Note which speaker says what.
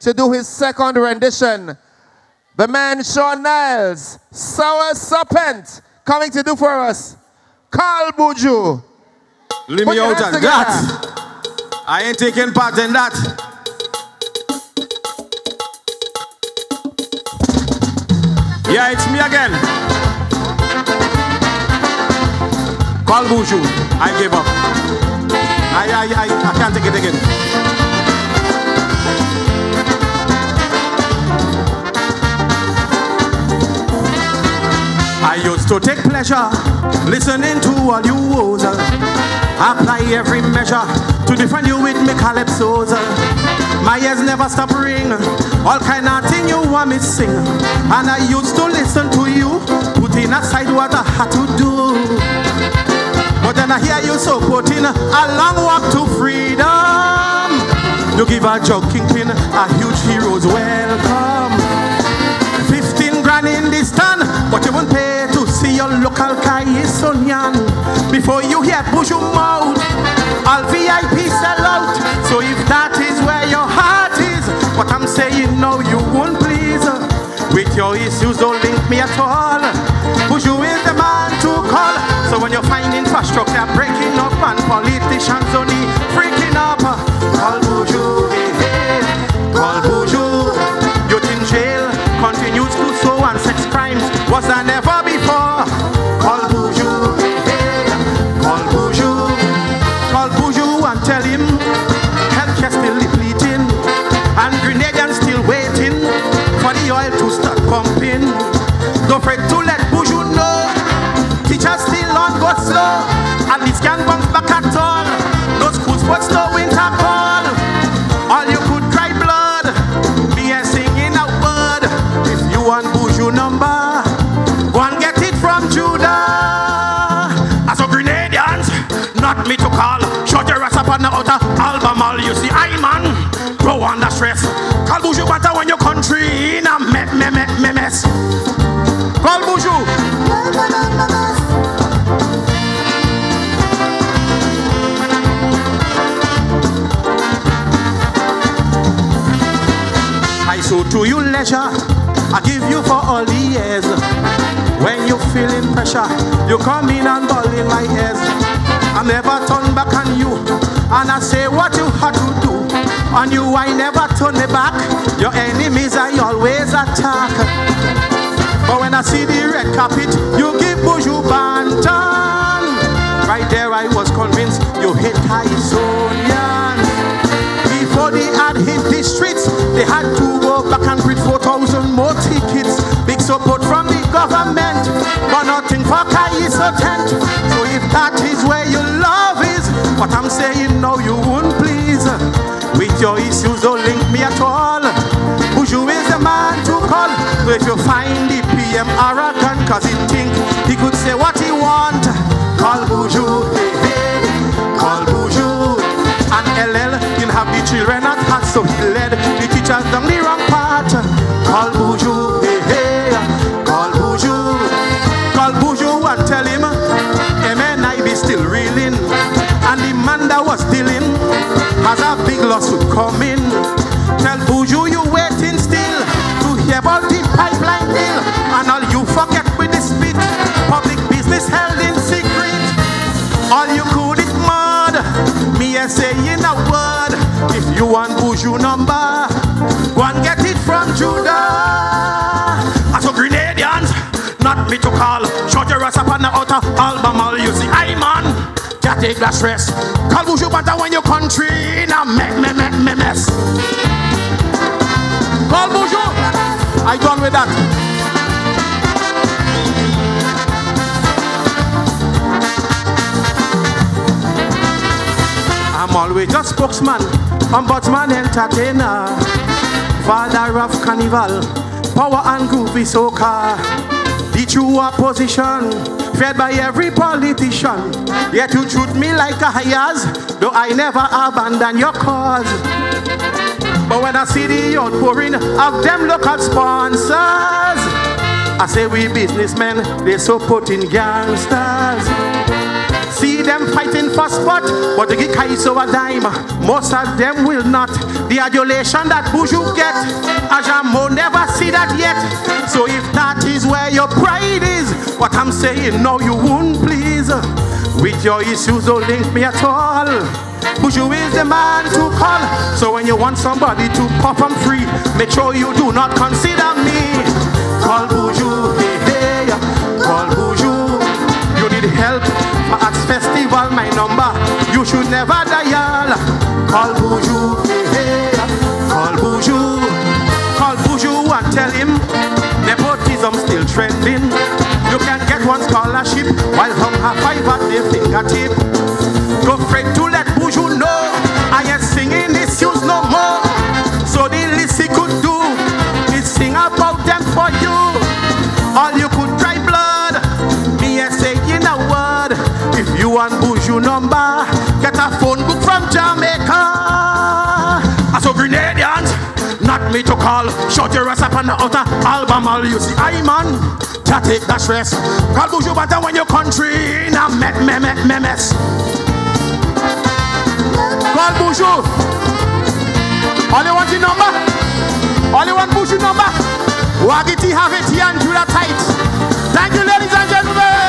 Speaker 1: to do his second rendition. The man Sean Niles, Sour Serpent, coming to do for us. Call Buju.
Speaker 2: Leave me out of that. I ain't taking part in that. Yeah, it's me again. Call Buju. I give up. I, I, I, I can't take it again. To take pleasure listening to all you woes. Apply every measure to defend you with me calypsos. My ears never stop ring. All kind of thing you want me sing. And I used to listen to you, putting aside what I had to do. But then I hear you so putting a long walk to freedom. You give a joke kingpin a huge hero's welcome. 15 grand in this town, local is Before you hear push your mouth, all VIP sell out. So if that is where your heart is, what I'm saying no, you won't please. With your issues, don't link me at all. Buju is the man to call. So when you find infrastructure breaking up and politicians only Don't fret to let Buju know teachers still on go slow and this can bounce back at all. Those school sports no winter call. All you could cry blood, be a singing out word if you want Buju number. Go and get it from Judah. As so Grenadians, not me to call. Shut your ass up on the outer album, all you see. I man, grow under stress. Call Buju matter when your country in a me me me mess. So to you leisure, I give you for all the years. When you feeling pressure, you come in and ball in my ears. I never turn back on you. And I say what you had to do. On you, I never turn it back. Your enemies, I always attack. But when I see the red carpet, you government, but nothing for Kaiso tent. So if that is where your love is, what I'm saying no, you won't please. With your issues, don't link me at all. Buju is the man to call. If you find the PM arrogant, cause he think he could say what he want, call Buju, hey, hey, call Buju. And LL didn't have the children at heart, so he led the teachers down the wrong path. Call Buju, coming. Tell Buju you waiting still to hear about the pipeline bill. And all you forget with the spit, public business held in secret. All you could is mud. me a saying a word. If you want Buju number, go and get it from Judah. As a Grenadians, not me to call. Shut your ass up on the outer album, take that stress. Call Buju Banton when your country in a me, me, me, me mess. Call Buju. I done with that. I'm always a spokesman, ombudsman, entertainer, father of carnival, power and groovy soca. The true opposition, fed by every politician. Yet you treat me like a highers, though I never abandon your cause. But when I see the outpouring of them local sponsors, I say we businessmen, they in gangsters. See them fighting for spot, but the get is over dime. Most of them will not. The adulation that Buju get, Ajamo never see that yet. So if that is where your pride is, what I'm saying, no, you won't please. With your issues, don't link me at all. Buju is the man to call. So when you want somebody to pop them free, make sure you do not consider me. Buju, hey, call Buju. Call Buju and tell him nepotism still trending. You can get one scholarship while some have five at their fingertip. Go afraid to let Buju know I ain't singing issues no more. So the least he could do is sing about them for you. All you could dry blood, me a saying a word. If you want Buju number, call. Shut your ass up on the outer album, all you see. I man, to take that stress. Call Buju better when your country in a me me me me mess. Call Buju. All you want the number? You want Buju number? Wagiti have it here and Judah tight. Thank you, ladies and gentlemen.